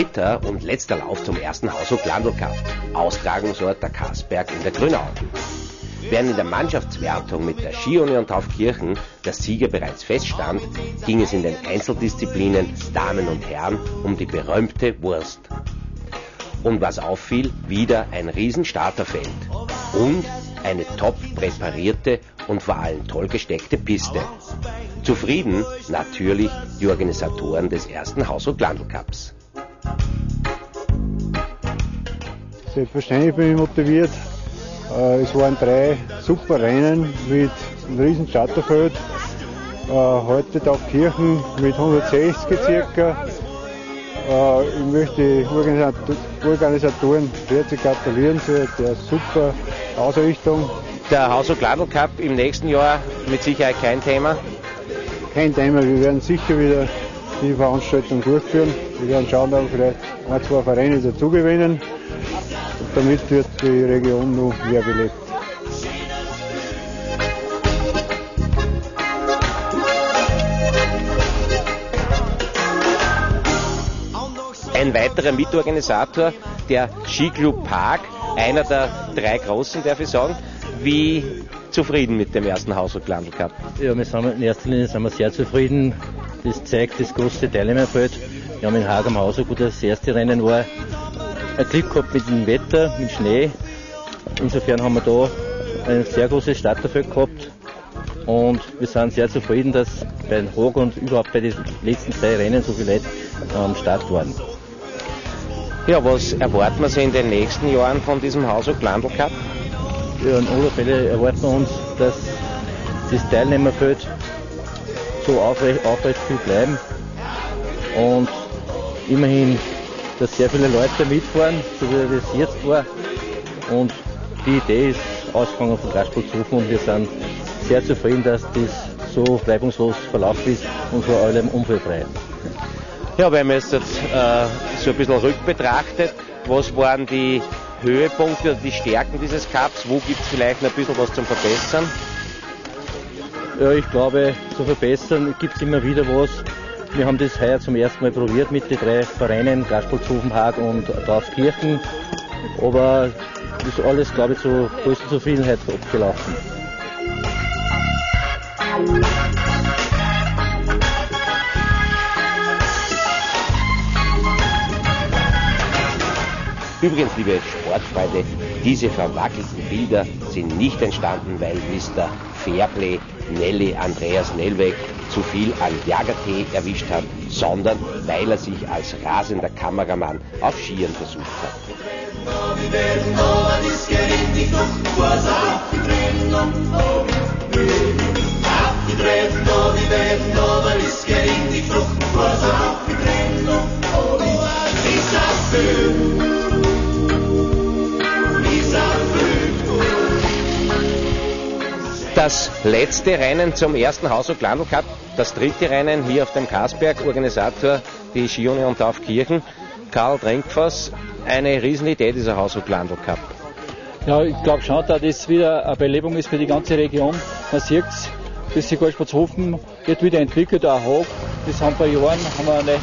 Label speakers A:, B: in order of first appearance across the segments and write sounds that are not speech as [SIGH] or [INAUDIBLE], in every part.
A: dritter und letzter Lauf zum ersten Haushof Landl Cup. Austragungsort der Kasberg in der Grünau. Während in der Mannschaftswertung mit der Skiunion Taufkirchen der Sieger bereits feststand, ging es in den Einzeldisziplinen Damen und Herren um die berühmte Wurst. Und was auffiel, wieder ein Riesenstarterfeld und eine top präparierte und vor allem toll gesteckte Piste. Zufrieden natürlich die Organisatoren des ersten Haus- und Landl Cups.
B: Selbstverständlich bin ich motiviert. Äh, es waren drei super Rennen mit einem riesen Starterfeld. Äh, heute auf Kirchen mit 160 circa. Äh, ich möchte die Organisatoren herzlich gratulieren zu der super Ausrichtung.
A: Der Haus- und Landl Cup im nächsten Jahr mit Sicherheit kein Thema.
B: Kein Thema, wir werden sicher wieder die Veranstaltung durchführen. Wir werden schauen, dass wir vielleicht ein, zwei Vereine dazu gewinnen. Und damit wird die Region noch mehr belebt.
A: Ein weiterer Mitorganisator, der Skiclub Park, einer der drei großen, darf ich sagen. Wie zufrieden mit dem ersten Haus- und Landl Cup?
C: Ja, wir sind in erster Linie sind wir sehr zufrieden. Das zeigt das große Teilnehmerfeld. Wir haben in Haag am Haus, wo das erste Rennen war, ein Glück gehabt mit dem Wetter, mit Schnee. Insofern haben wir da ein sehr großes Starterfeld gehabt. Und wir sind sehr zufrieden, dass bei den Haag und überhaupt bei den letzten drei Rennen so viele Leute am Start waren.
A: Ja, was erwarten wir sich in den nächsten Jahren von diesem Haus- und Landl Cup?
C: Ja, in aller Fälle erwarten wir uns, dass das Teilnehmerfeld so aufrecht, aufrecht viel bleiben und immerhin, dass sehr viele Leute mitfahren, so wie das jetzt war. Und die Idee ist ausgegangen von Raspolzhofen und wir sind sehr zufrieden, dass das so reibungslos verlaufen ist und vor allem unfallfrei.
A: Ja, wenn man jetzt, jetzt äh, so ein bisschen rückbetrachtet, was waren die Höhepunkte oder die Stärken dieses Cups? Wo gibt es vielleicht noch ein bisschen was zum Verbessern?
C: Ja, ich glaube, zu verbessern gibt es immer wieder was. Wir haben das heuer zum ersten Mal probiert mit den drei Vereinen, Gaspolzhofen, Haag und Dorfkirchen. Aber ist alles, glaube ich, zu größter Zufriedenheit abgelaufen.
A: Übrigens, liebe Sportfreunde, diese verwackelten Bilder sind nicht entstanden, weil Mr. Fairplay Nelly Andreas Nellweg zu viel an Jagertee erwischt hat, sondern weil er sich als rasender Kameramann auf Skiern versucht hat. Das letzte Rennen zum ersten Haus- und Landl Cup, das dritte Rennen hier auf dem Kasberg, Organisator die Skiunion Taufkirchen, Karl Drinkfass. Eine Riesenidee dieser Haus- und Landl Cup.
D: Ja, ich glaube schon, dass das wieder eine Belebung ist für die ganze Region. Man sieht es, das Sigalspatzhofen wird wieder entwickelt, auch Haag. Das haben vor Jahren haben wir neue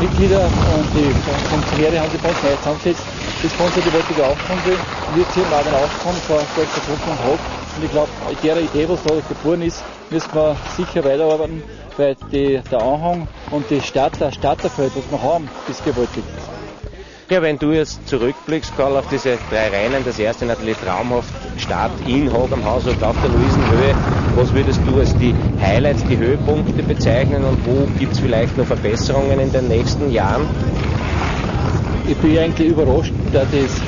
D: Mitglieder und die Funktionäre haben sich bei uns neu zusammengesetzt. Das Sponsor, die wollte ich aufkommen will. Jetzt hier mal den Aufkommen von Sigalspatzhofen und Haag. Und ich glaube, mit der Idee, was da geboren ist, müssen wir sicher weiterarbeiten, weil die, der Anhang und die Starter, Starterfeld, was wir haben, ist gewaltig.
A: Ja, wenn du jetzt zurückblickst, Karl, auf diese drei Rennen, das erste natürlich traumhaft Start in Haag am Haus und auf der Luisenhöhe, was würdest du als die Highlights, die Höhepunkte bezeichnen und wo gibt es vielleicht noch Verbesserungen in den nächsten Jahren?
D: Ich bin eigentlich überrascht, dass das,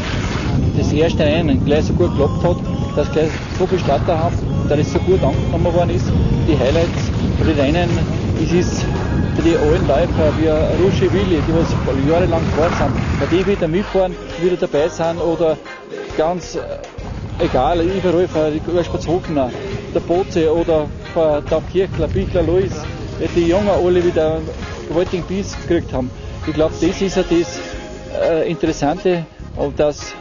D: das erste Rennen gleich so gut geklappt hat, dass gleich so viele Starter haben, dass es so gut angenommen worden ist. Die Highlights für die Rennen, es ist für die alten Läufer wie Rusche Willi, die was jahrelang gefahren sind, weil die wieder mitfahren, wieder dabei sind oder ganz äh, egal, überall von Spatzhofener, der Boze oder von Taufkirchler, Bichler, Lois, die Jungen alle wieder gewaltigen Biss gekriegt haben. Ich glaube, das ist ja das äh, Interessante, dass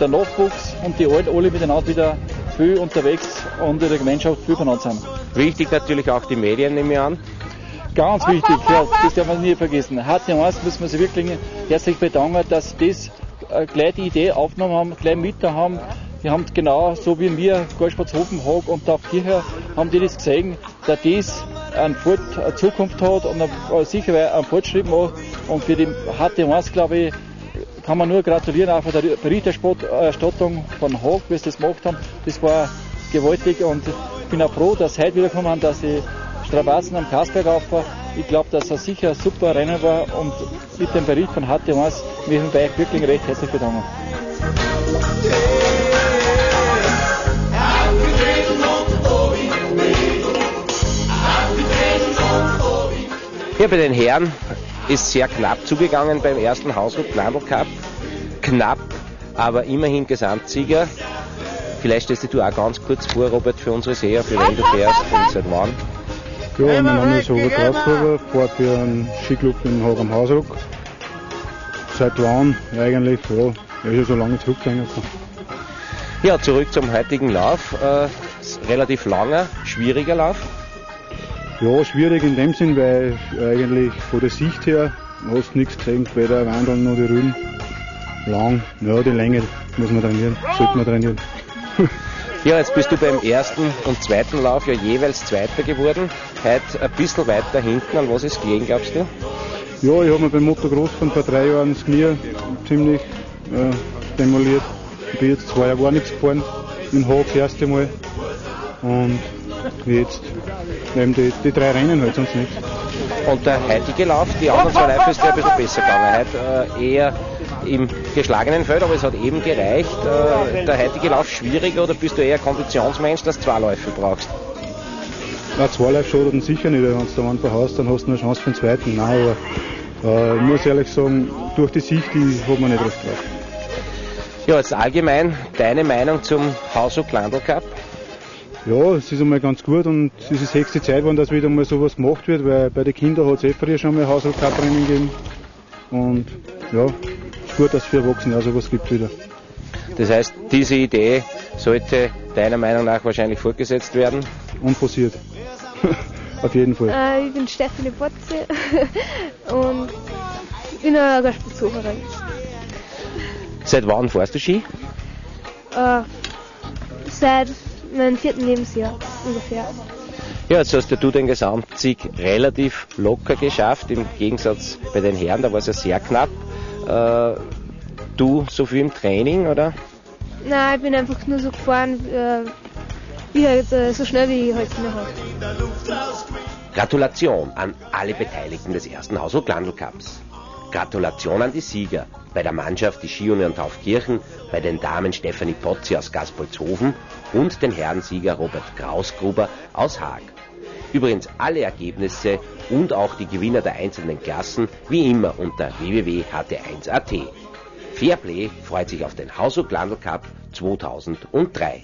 D: der Nachwuchs und die Alten alle miteinander wieder viel unterwegs und in der Gemeinschaft viel beieinander sind.
A: Wichtig natürlich auch die Medien, nehme ich an.
D: ganz wichtig, ja, das darf man nie vergessen. HC1 müssen wir sich wirklich herzlich bedanken, dass sie das äh, gleich die Idee aufgenommen haben, gleich mit da haben. Die haben genau so wie wir, Goldsportshofen, Hag und auch hierher, haben die das gesehen, dass das eine, Fort, eine Zukunft hat und eine, sicher einen Fortschritt macht. Und für die HT1, glaube ich, kann man nur gratulieren, auch von der Berichterstattung von Hag, wie sie das gemacht haben. Das war gewaltig und ich bin auch froh, dass sie heute wiederkommen dass sie Strapazen am Kasberg auffahren. Ich glaube, dass das sicher ein super Rennen war und mit dem Bericht von HT1 wir bei euch wirklich recht herzlich bedanken.
A: Hier bei den Herren ist sehr knapp zugegangen beim ersten Hausruck Landl Cup. Knapp, aber immerhin Gesamtsieger. Vielleicht stellst du auch ganz kurz vor, Robert, für unsere Seher, für wen du fährst und seit wann.
B: Ja, mein Name ist Robert Raufhuber, fahre für einen Skiclub in Haag am Hausruck. Seit wann eigentlich? Ja, er ja so lange zurückgegangen.
A: Ja, zurück zum heutigen Lauf. Äh, relativ langer, schwieriger Lauf.
B: Ja, schwierig in dem Sinn, weil eigentlich von der Sicht her hast du nichts gesehen, weder Wandeln noch die Rüben. Lang, ja, die Länge muss man trainieren, sollte man trainieren. [LAUGHS]
A: ja, jetzt bist du beim ersten und zweiten Lauf ja jeweils Zweiter geworden. Heute ein bisschen weiter hinten. An was ist gelegen, glaubst du?
B: Ja, ich habe mir beim Motocross von vor drei Jahren das Knie ziemlich äh, demoliert. Ich bin jetzt zwei Jahre gar nichts gefahren, in Haag das erste Mal. Und jetzt eben die, die drei Rennen halt, sonst nichts.
A: Und der heutige Lauf, die anderen zwei Läufe ist ja ein bisschen besser gegangen. Heute äh, eher im geschlagenen Feld, aber es hat eben gereicht. Äh, der heutige Lauf schwieriger oder bist du eher Konditionsmensch, dass du zwei Läufe brauchst?
B: Na, zwei Läufe dann sicher nicht. Wenn du am Anfang hast, dann hast du eine Chance für den zweiten. Nein, aber äh, ich muss ehrlich sagen, durch die Sicht, die hat man nicht recht drauf.
A: Ja, jetzt allgemein deine Meinung zum Haushock Landl Cup?
B: Ja, es ist einmal ganz gut und es ist höchste Zeit geworden, dass wieder mal sowas gemacht wird, weil bei den Kindern hat es eh früher schon mal Haushaltscup-Rennen gegeben. Und ja, ist gut, dass es für Erwachsene auch sowas gibt wieder.
A: Das heißt, diese Idee sollte deiner Meinung nach wahrscheinlich fortgesetzt werden?
B: Unpassiert. [LAUGHS] Auf jeden Fall.
E: Äh, ich bin Stefanie Potze [LAUGHS] und ich bin eine Gastbesucherin.
A: Seit wann fährst du Ski?
E: Äh, seit meinem vierten Lebensjahr ungefähr.
A: Ja, jetzt hast du den Gesamtsieg relativ locker geschafft, im Gegensatz bei den Herren, da war es ja sehr knapp. Äh, du so viel im Training, oder?
E: Nein, ich bin einfach nur so gefahren, äh, wie halt, äh, so schnell wie ich halt noch habe.
A: Gratulation an alle Beteiligten des ersten Haus- und Cups. Gratulation an die Sieger. Bei der Mannschaft die Skiunion Taufkirchen, bei den Damen Stefanie Potzi aus Gaspolzhofen und den Herrensieger Robert Krausgruber aus Haag. Übrigens alle Ergebnisse und auch die Gewinner der einzelnen Klassen wie immer unter www.ht1.at. Fairplay freut sich auf den Hausuk Landl Cup 2003.